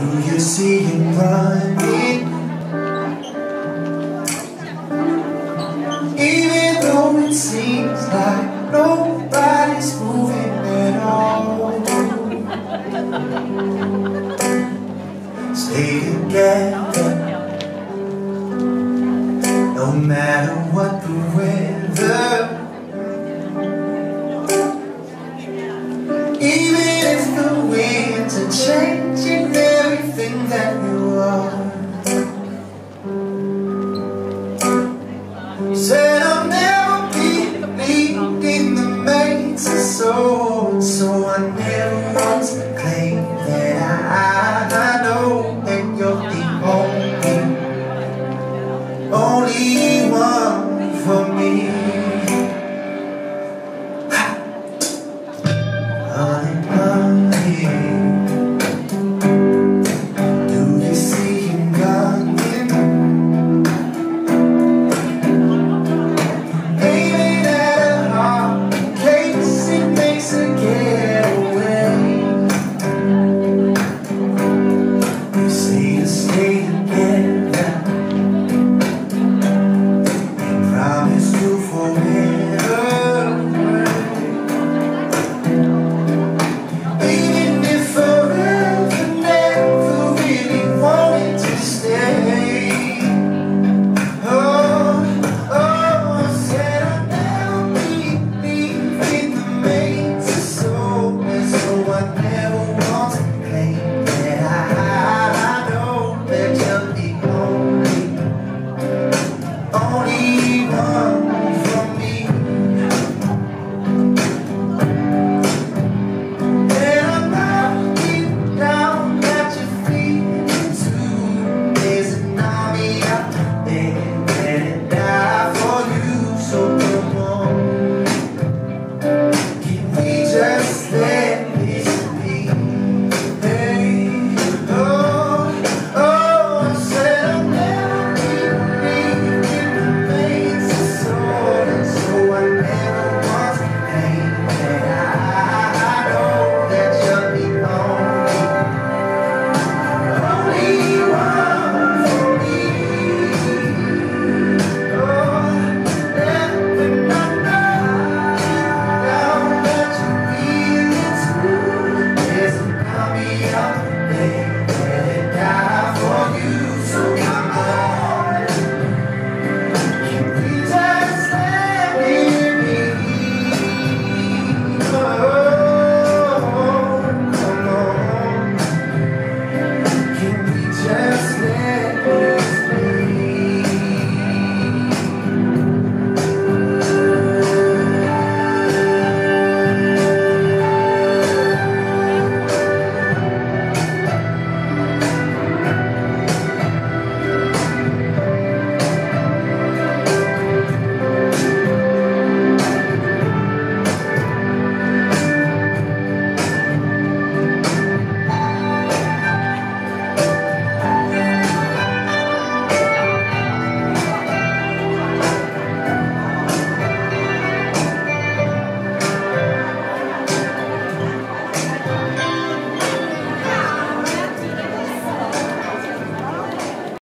Do you see him running? Even though it seems like nobody's moving at all. Stay together. No matter what the weather. Even if the winds are changing everything that you are. You said I'll never be leading the mates of souls, so I never once claimed that I, I know that you're the only, only one for me. Honey, honey.